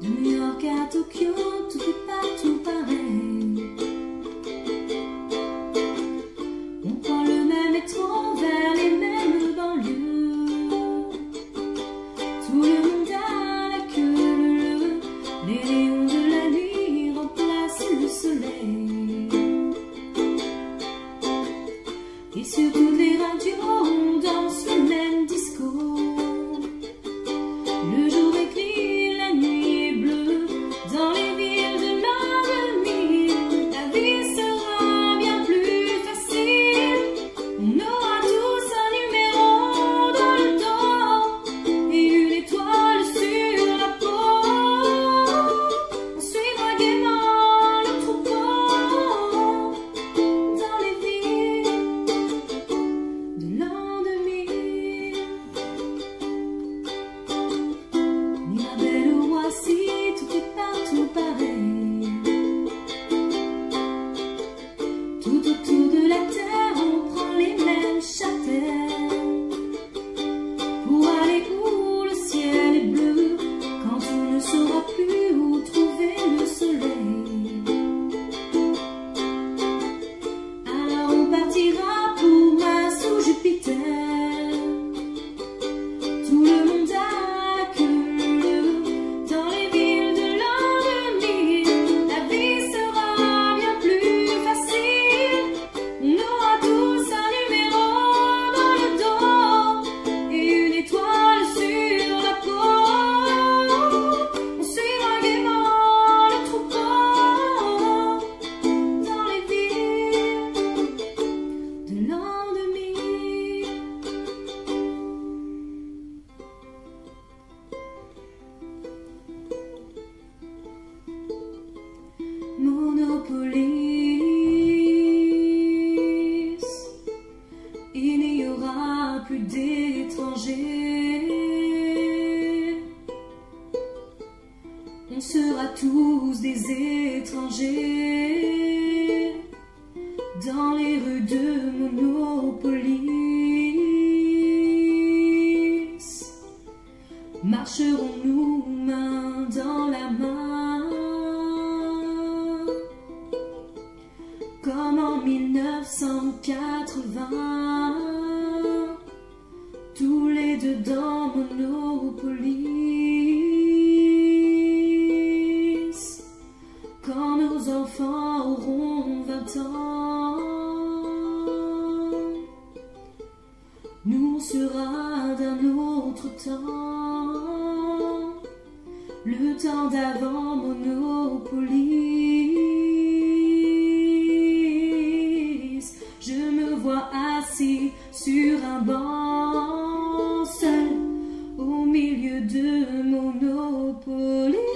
New York à Tokyo, tout est partout pareil. On prend le même métro vers les mêmes banlieues. il n'y aura plus d'étrangers. On sera tous des étrangers dans les rues de Monopolis. Marcherons-nous main dans Comme en 1980 Tous les deux dans Monopolis. Quand nos enfants auront 20 ans Nous sera d'un autre temps. Le temps d'avant Monopoly. sur un banc seul au milieu de mon monopole.